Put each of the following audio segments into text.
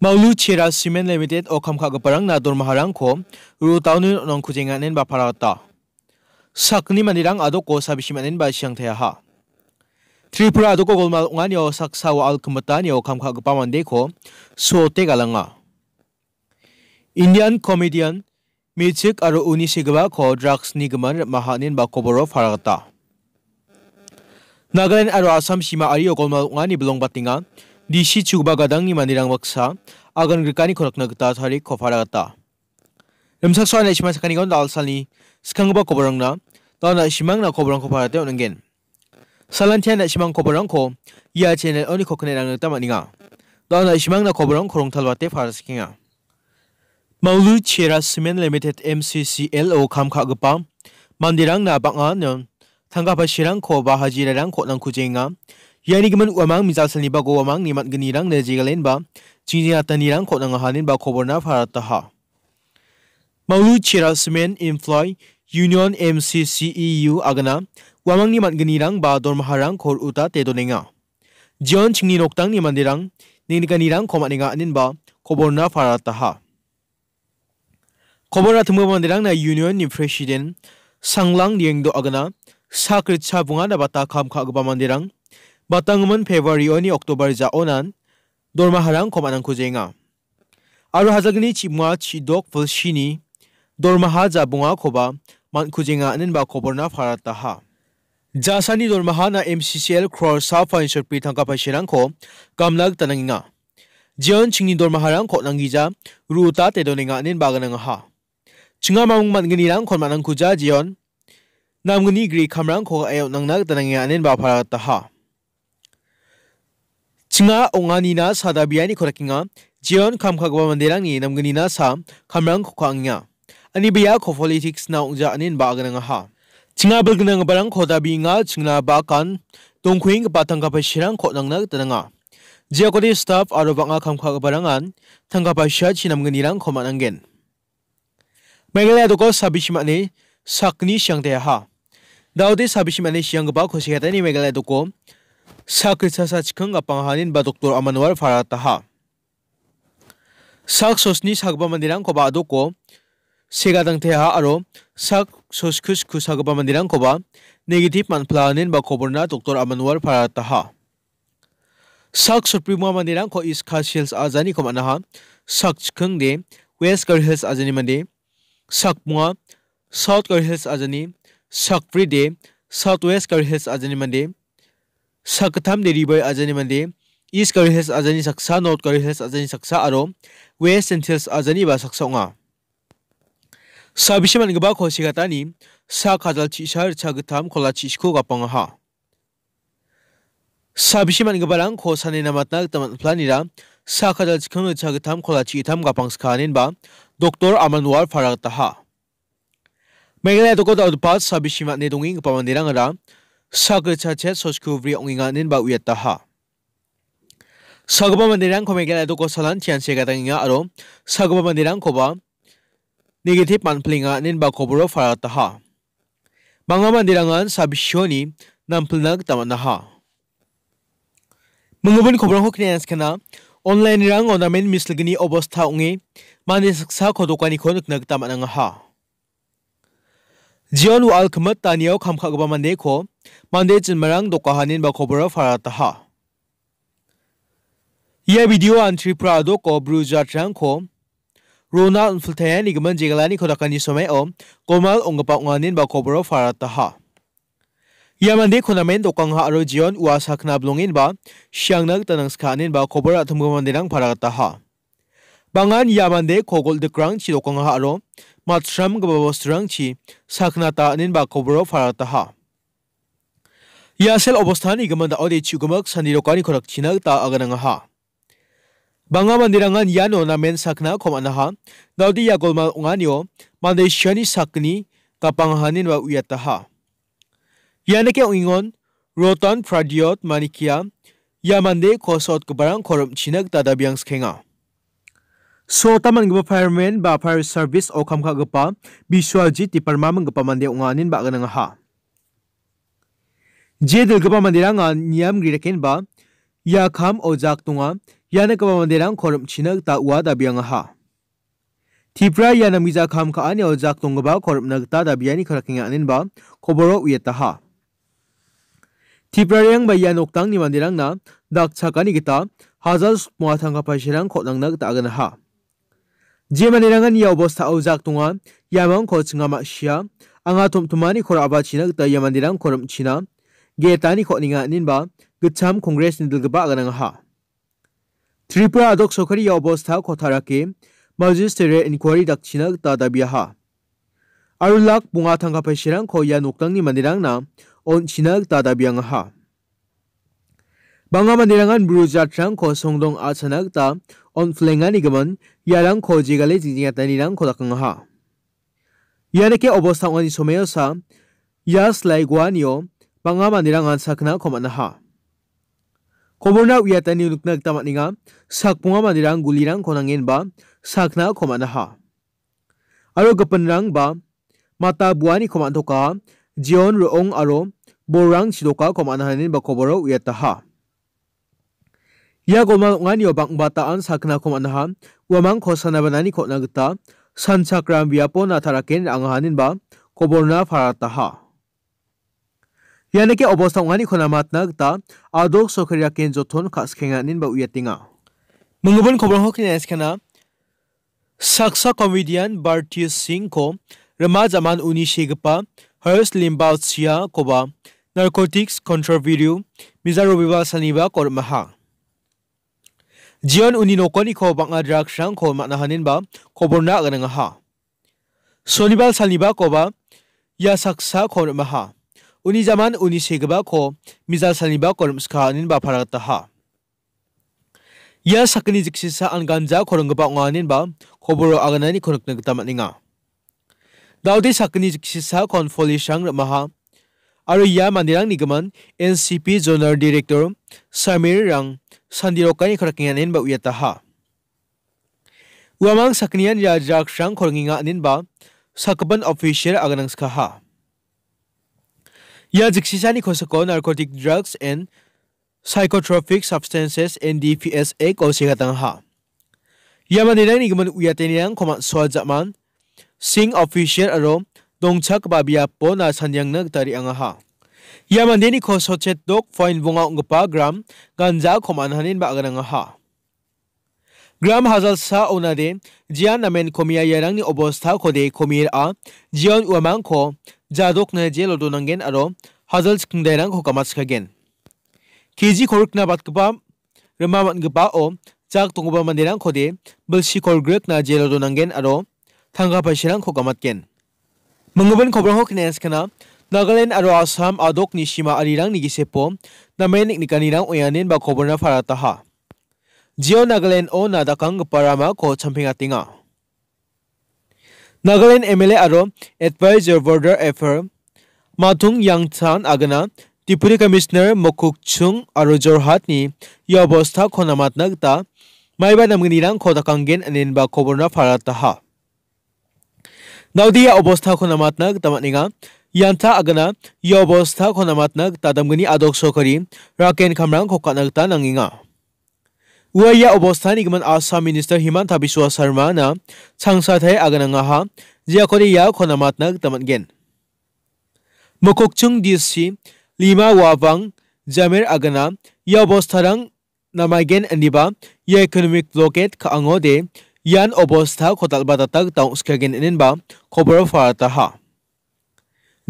Maulu Chera Cement Limited o khamkha gaparang na dor maharang ko ru tauni nong kujenga nen ba sakni manirang ado ko sabisimanen ba siang thaya ha. Tripura ado ko golmal ngani o saksa wa al kumata ni o khamkha ko so te galanga. Indian comedian Michik aro uni sigaba ko drugs ni gaman mahanin ba koboro faragata. Nagaland aro Assam sima ari o golmal batinga 니시 주바가당 니만이랑 박사 아간 그까니 코락나그다 사리 코파라갔다. 름삭소안에 심한 사카니건 나알살니 스캉그바 코버랑나 나나 심망나 코버랑 코파라테 오는겐. 살란티아나 심망 코버랑코 이아 제넬 어니 코크네랑 늑다마니가 나나 심망나 코버랑 코롱탈바테 파라스킹아 마울루 치에라 시멘 리미티드 MCCLO 감카그파 만디랑 나방아는 당가바시랑 코바하지레랑 코낭쿠제잉아 yani gemen uamang misal seni ba go uamang nimat genirang ne jigalen ba jinjia tanirang ko nang hanin ba khobor na farata ha. Maulu chira semen employ union mcceu agana uamang nimat genirang ba dormaharang khor uta te donenga jion noktang ni mandirang ning ganirang khoma ninga anin ba khobor na farata ha. Khobor na thumba mandirang na union ni president sanglang dieng do agana sakrit cha bunga na bata 마땅음은 페브리언이 옥토바르자 오난 돌마하랑 고만한 고쟁아. 아루 하자그니 치무아 치독 불시니 돌마하 자봉아 고바 만 고쟁아 아는 바 고버나 파라타하. 자산이 돌마하나 MCCL 크로사 파인셜 피탕카 파시랑코 감락 따낭잉아. 지연 칭니 돌마하랑 코낭기자 루타 테도닝아 아는 바가낭하. 증아 마웅만 그니랑 코만한 고자 지연 남근이 그리 카메랑 코가 에어 낭락 따낭이 아는 바 파라타하. Chinga onganina sadabiani korakinga jion kamkhagwa manderang ni namganina sa kamrang khokhangya ani biya ko politics na ungja anin ba agnanga ha Chinga belgnang barang khoda binga chingna ba kan tongkhwing patang ka pasirang khodangna tananga 지역거리 스탑 아로방아 감카가 바랑한 탕가바샤 지남근이랑 거만한겐 메갈라도거 사비시마니 삭니 샹대하 나우디 사비시마니 시앙그바 고시가다니 메갈라도고 sasa chikang apang hanin ba Dr. Amanuel Farataha. Sak sosni sagba mandirang ko ba ado ko segadang teha aro sak soskus ku sagba mandirang ko ba negative man ba koborna Dr. Amanuel Farataha. Sak supremo mandirang ko is khasils azani ko manaha sak chikang de West Gar Hills azani mande sak bunga South Gar Hills azani sak free de South West Gar Hills azani mande saktham deribai ajani mande east curry hills ajani saksa north curry hills ajani saksa aro west hills ajani ba saksa onga sabishman gba khosi gatani sa khajal chi sar chagtham khola chi sku gapang ha sabishman gbarang khosani namatnak taman planira sa khajal chikhnu chagtham khola chi tham gapang skhanin ba dr amanwar faragtaha Meghalaya तो कोदा उत्पाद सबिशिमा ने दोंगिंग पवनदिरांगरा saga chache soskuvri onginga nin ba uyata ha sagba mandirang ko megela do ko salan chian se gata nga aro sagba mandirang ko ba negative manplinga nin ba koboro farata ha mga mandirangan sabishoni nampilnag tamana ha mungubun kobrang hoknians kana online rang onamen mislgini obostha unge mani saksa khodokani khonuk nag tamana ha jion wal khmat taniao khamkha gaba mande ko mande chin marang dokahanin ba khobora farata ha. Ye video antri prado ko bruja trang ko rona unfulthaya ni gaman jegalani khodakani somai o komal ongapa nganin ba khobora farata ha. Yamande khonamen dokang ha aro jion wa sakna blongin ba siangnag tanang skhanin ba Bangan Yamande khogol de krang chi dokang ha aro matram ga babostrang chi sakna ta anin ba kobro farata ha. Yasel obosthani gamanda ode chugamak saniro kani khorak chinak ta agananga ha. Banga mandirangan yano na men sakna khomana ha daudi ya golma unganio mande shani sakni kapang hanin wa uyata ha. Yanake uingon rotan pradiot manikia yamande khosot kubarang khorum chinak ta dabiang skhenga so taman gapa fireman ba fire service o kam kha gapa biswajit department mang gapa mande unganin ba ganang ha. Je dil gapa ranga niam gri reken ba ya kham ojak tunga yana ka mandirang korum chinak ta wa da biang ha. Tipra ya namija kham ka ani ojak tunga ba korum nagta da biani kharaking anin ba koboro uyeta ha. Tipra yang ba ya noktang ni mandirang na dak chakani kita hazal muwa thangka paisirang khotnang nag ta agana ha Jemani rangan ya obosta au zak tunga yamang ko tsinga ma shia anga thum thumani kor aba china gta yaman dirang korum china ge tani ko ninga ninba gcham kongres ni dilgba ganang ha Tripura adok sokari ya obosta ko tarake magistere inquiry dak china gta da biya ha Arulak bunga tangka pesirang ko ya nuktang ni mandirang na on china gta da biya ha Banga mandirangan burujatrang ko songdong achanak ta onflengan igaman yarang ko jigale jingjingatanirang ko dakangaha. Yaneke obostang ani someyo sa yas lai guanio banga mandirangan sakna komanaha. Koborna uyatani unuknak tamatninga sakpunga mandirang gulirang konangin ba sakna komanaha. Aro gapanrang ba mata buani komantoka jion roong aro borang sidoka komanahanin ba koboro uyataha. बाताअन साखना खोम अनाहा खोसनाबनानी खोना गता सन सक्राम बियापो नाथाराकेन अंगहानिनबा कोबोरना फाराता यानी के अवस्था उंगानी खोना मातना गता आदोक सोखरिया केन जोथोन खासखेंगा निनबा उयतिंगा मंगबन खबर होखिना सक्सा कॉमेडियन बार्टियस सिंह को रमा जमान उनी शेगपा हर्स लिम्बाउसिया कोबा नारकोटिक्स कंट्रोल वीडियो मिजारोबिबा सनिबा कोरमहा জিয়ান উনিনো কনিখো বাংা ড্রাগ সাং খো মানা হানিন বা খবর না গনাং হা সনিবাল সালিবা কবা ইয়া সাকসা খো মাহা উনি জামান উনি সেগবা খো মিজাল সালিবা করম স্কা আনিন বা ফারাত হা ইয়া সাকনি জিকসি সা আনগান জা খরং গবা ওয়া আনিন বা খবর আগানানি খরক নগ তামা নিগা দাউদি সাকনি জিকসি সা কন ফলি সাং মাহা আৰু ইয়া মান্দিৰাং নিগমন N C B zonal director Sameer ৰাং sandirokani kharakingan in ba uyata ha. Uamang saknian ya jak shang khornginga anin ba sakaban official aganang ska ha. Ya jiksisani khosako narcotic drugs and psychotropic substances NDPSA ko sigatang ha. Yamanirang nigaman uyatenirang koma sojaman sing official aro dongchak babia po na sanyang nagtari ang ha Yaman dini ko sochet dok foin bunga ungpa gram ganja koman hanin ba aganang ha. Gram hazal sa una de jian namen komia yarang ni obostha ko de komir a jion uamang ko jadok na jelo donangen aro hazal skingdairang ko kamats kagen. Keji koruk na bat kapa remamat gapa o jak tungguba mandirang ko de belsi korgrek na jelo donangen aro tangga pasirang ko kamatken. Menguban kobrang ho kines kana Nagaland और आसाम आदक निशीमा आरिंग निगीसेपो नमेंग निकारी उयानी बाखोबरना फारा जियो नागालैंड ओ नादाकंग परामा को छंपिंग नागालैंड एम एल ए और एडवाइजर बोर्डर एफर माथुंग यांगान आगना डिपुटी कमिश्नर मकुकचुंग और जोरहाट नि यवस्था खनामाटना माइबा नमगनीरंग खोदाकंगेन अनेन बाखोबरना फारा नौदीय अवस्था खनामाटना Yanta agana yobosta konamatnak tadamgani adok sokori Raken Kamrang kokatnakta nanginga. Uaya obostan igman Assam Minister Himanta Biswa Sarma na changsathai aganangaha jiakori ya konamatnak tamatgen. Mokokchung DC Lima Wawang Jamir agana yobostarang namagen andiba ya economic blockade kaangode yan obostha kotalbatatak taungskagen eninba khobor farataha.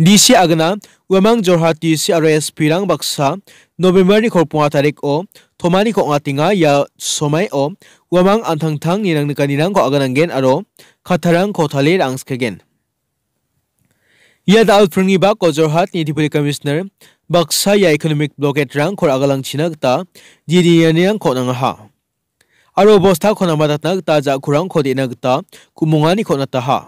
নিশে আগনা ওয়ামং জহাটি C R S পিরং Baksa November Kharpa তারিখ ও থমানী কোয়াটিঙা ইয় সময় ও ওয়ামং আন্থংথং নিরংকা নিরং আগনগেন আর খাথারং কথালি রংসেগেন ইয়াদ আউটফ্রি বা কজরহাট নি ডিপুটি কমিশনার বাক্সা ইয়া ইকোনমিক ব্লকেট রং খর আগলংনা জি ডিং খা আর বস্তা খোনামাদ তা জাগুরং খোদ এনগতা কুমুয়া খোনা তাহা